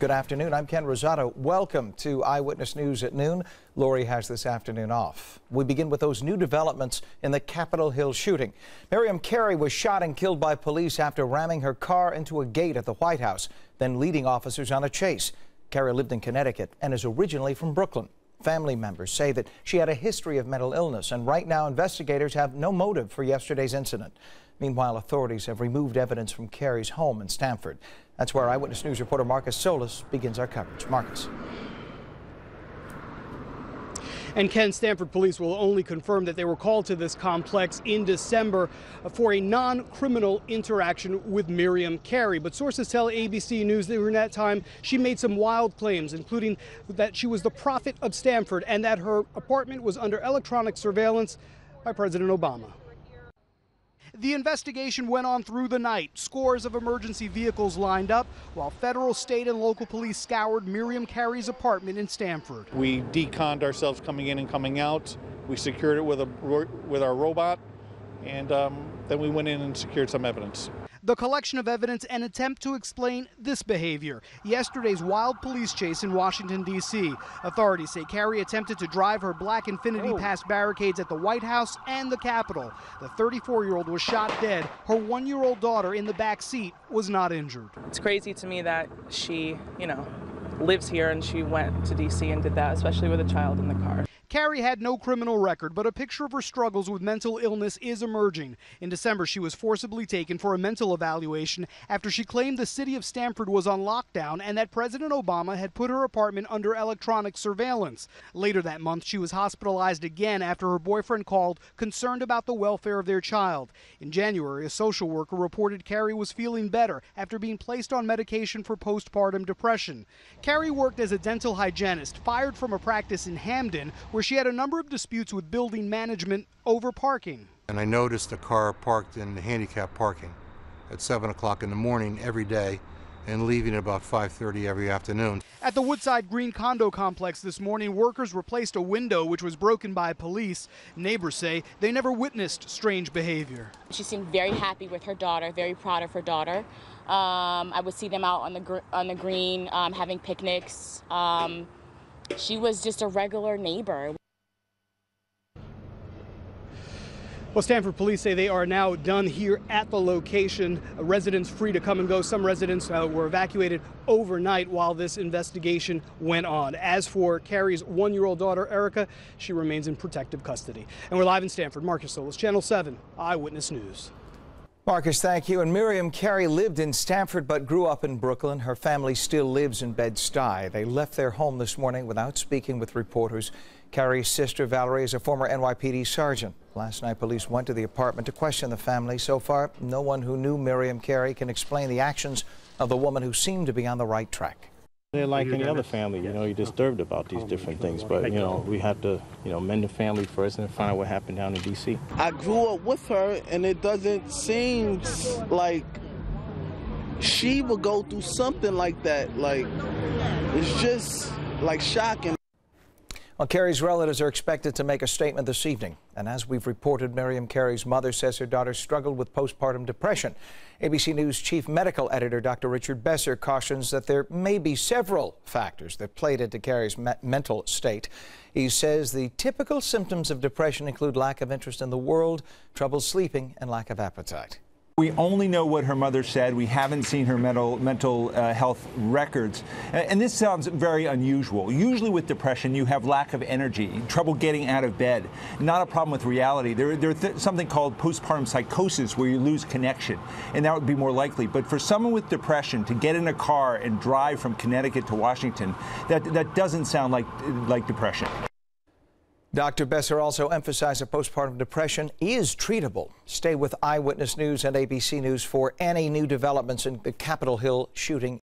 Good afternoon. I'm Ken Rosato. Welcome to Eyewitness News at noon. Lori has this afternoon off. We begin with those new developments in the Capitol Hill shooting. Miriam Carey was shot and killed by police after ramming her car into a gate at the White House, then leading officers on a chase. Carey lived in Connecticut and is originally from Brooklyn. Family members say that she had a history of mental illness, and right now investigators have no motive for yesterday's incident. Meanwhile, authorities have removed evidence from Carey's home in Stamford. That's where Eyewitness News reporter Marcus Solis begins our coverage. Marcus. And Ken Stamford police will only confirm that they were called to this complex in December for a non-criminal interaction with Miriam Carey. But sources tell ABC News that during that time she made some wild claims, including that she was the prophet of Stamford and that her apartment was under electronic surveillance by President Obama. The investigation went on through the night. Scores of emergency vehicles lined up while federal, state, and local police scoured Miriam Carey's apartment in Stamford. We deconned ourselves coming in and coming out. We secured it with a with our robot, and um, then we went in and secured some evidence the collection of evidence and attempt to explain this behavior. Yesterday's wild police chase in Washington, D.C. Authorities say Carey attempted to drive her black Infiniti oh. past barricades at the White House and the Capitol. The 34 year old was shot dead. Her one year old daughter in the back seat was not injured. It's crazy to me that she, you know, lives here and she went to D.C. and did that, especially with a child in the car. Carey had no criminal record, but a picture of her struggles with mental illness is emerging. In December, she was forcibly taken for a mental evaluation after she claimed the city of Stamford was on lockdown and that President Obama had put her apartment under electronic surveillance. Later that month, she was hospitalized again after her boyfriend called, concerned about the welfare of their child. In January, a social worker reported Carey was feeling better after being placed on medication for postpartum depression. Carey worked as a dental hygienist, fired from a practice in Hamden, where she had a number of disputes with building management over parking. And I noticed a car parked in the handicap parking at 7 o'clock in the morning every day and leaving at about 5.30 every afternoon. At the Woodside Green condo complex this morning, workers replaced a window which was broken by police. Neighbors say they never witnessed strange behavior. She seemed very happy with her daughter, very proud of her daughter. Um, I would see them out on the, on the green um, having picnics. Um, she was just a regular neighbor. Well, Stamford police say they are now done here at the location. Residents free to come and go. Some residents uh, were evacuated overnight while this investigation went on. As for Carey's one year old daughter, Erica, she remains in protective custody. And we're live in Stamford. Marcus Solis, Channel 7, Eyewitness News. Marcus, thank you. And Miriam Carey lived in Stamford but grew up in Brooklyn. Her family still lives in Bed-Stuy. They left their home this morning without speaking with reporters. Carey's sister, Valerie, is a former NYPD sergeant. Last night, police went to the apartment to question the family. So far, no one who knew Miriam Carey can explain the actions of the woman who seemed to be on the right track. They're like any other family, you know, you're disturbed about these different things, but, you know, we have to, you know, mend the family first and find out what happened down in D.C. I grew up with her, and it doesn't seem like she would go through something like that. Like, it's just, like, shocking. Well, Carey's relatives are expected to make a statement this evening. And as we've reported, Miriam Carey's mother says her daughter struggled with postpartum depression. ABC News chief medical editor Dr. Richard Besser cautions that there may be several factors that played into Carey's me mental state. He says the typical symptoms of depression include lack of interest in the world, trouble sleeping, and lack of appetite. We only know what her mother said. We haven't seen her mental mental uh, health records. And this sounds very unusual. Usually with depression, you have lack of energy, trouble getting out of bed. Not a problem with reality. There, there's th something called postpartum psychosis where you lose connection, and that would be more likely. But for someone with depression to get in a car and drive from Connecticut to Washington, that, that doesn't sound like, like depression. Dr. Besser also emphasized that postpartum depression is treatable. Stay with Eyewitness News and ABC News for any new developments in the Capitol Hill shooting.